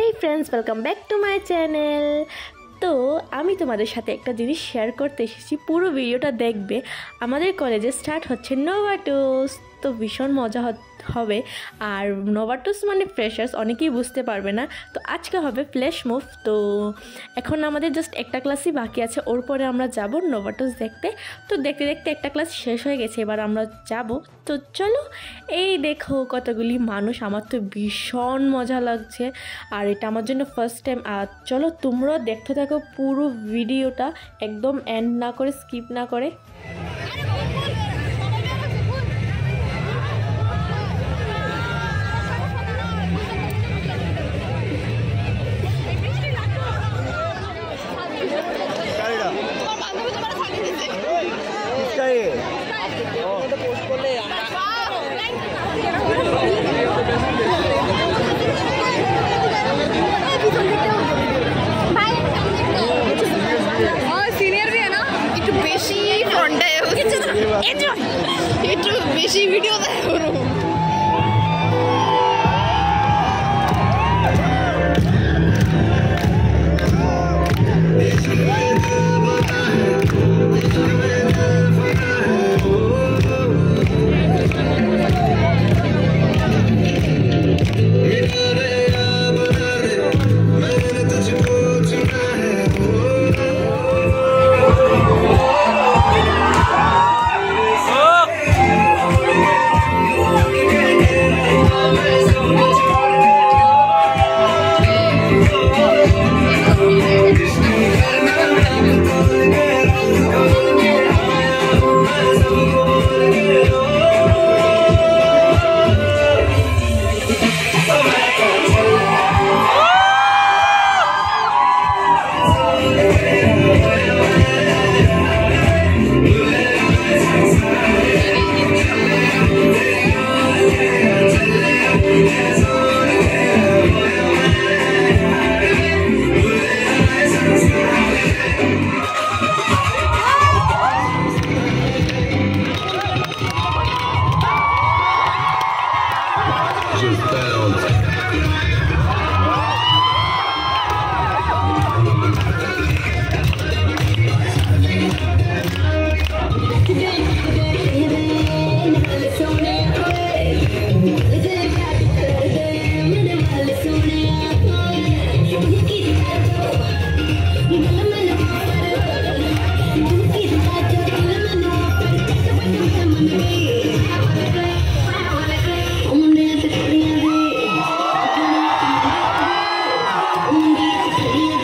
Hey friends welcome back to my channel তো আমি তোমাদের সাথে একটা জিনিস শেয়ার করতে এসেছি। পুরো ভিডিওটা দেখবে। আমাদের কলেজে স্টার্ট হচ্ছে নোভাটোস তো ভীষণ মজা হবে। আর নোভাটোস মানে ফ্রেশার্স অনেকেই বুঝতে পারবে না। তো আজকে হবে ফ্ল্যাশ মুভ তো এখন আমাদের জাস্ট একটা ক্লাসই বাকি আছে। ওর পরে আমরা যাব নোভাটোস দেখতে। তো দেখতে দেখতে একটা ক্লাস শেষ হয়ে গেছে, এবার আমরা যাব। তো চলো, এই দেখো কতগুলি মানুষ। আমার তো ভীষণ মজা লাগছে। আর এটা আমার জন্য ফার্স্ট টাইম আর চলো, তোমরাও দেখতে থাকো পুরো ভিডিওটা একদম এন্ড না করে স্কিপ না করে। একটু বেশি ভিডিও দেয় Yeah.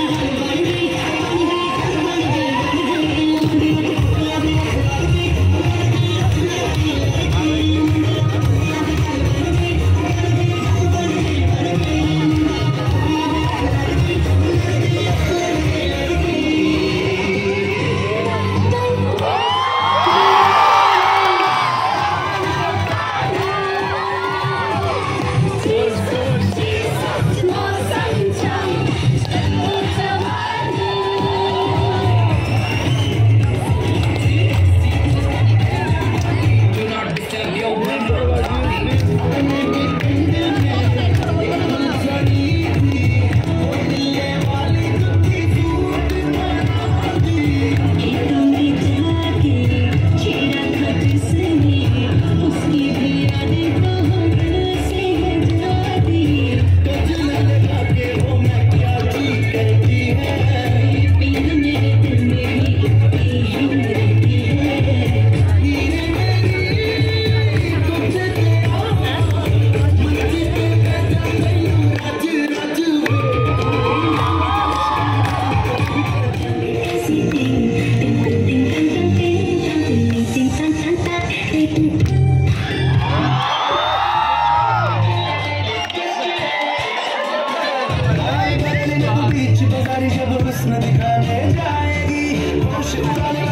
हुस्न दिखाने जाएगी। होश उड़ाने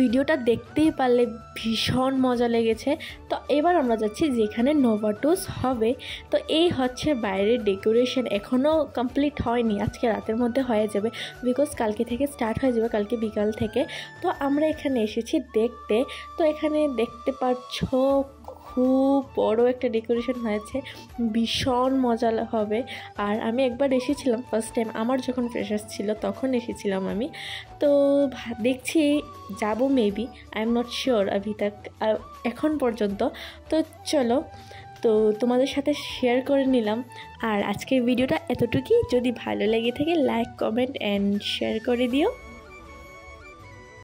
ভিডিওটা দেখতেই পারলে ভীষণ মজা লেগেছে। তো এবার আমরা যাচ্ছি যেখানে নোভাটোস হবে। তো এই হচ্ছে বাইরের ডেকোরেশন। এখনও কমপ্লিট হয়নি। আজকে রাতের মধ্যে হয়ে যাবে। বিকজ কালকে থেকে স্টার্ট হয়ে যাবে, কালকে বিকাল থেকে। তো আমরা এখানে এসেছি দেখতে। তো এখানে দেখতে পাচ্ছ খুব বড় একটা ডেকোরেশন হয়েছে। ভীষণ মজা হবে। আর আমি একবার এসেছিলাম ফার্স্ট টাইম আমার যখন ফ্রেশার্স ছিল তখন এসেছিলাম আমি। তো দেখছি যাব maybe I am not sure Avi তাক এখন পর্যন্ত। তো চলো, তো তোমাদের সাথে শেয়ার করে নিলাম। আর আজকের ভিডিওটা এতটুকুই। যদি ভালো লেগে থাকে লাইক কমেন্ট অ্যান্ড শেয়ার করে দিও।